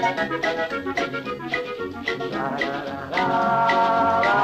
la la la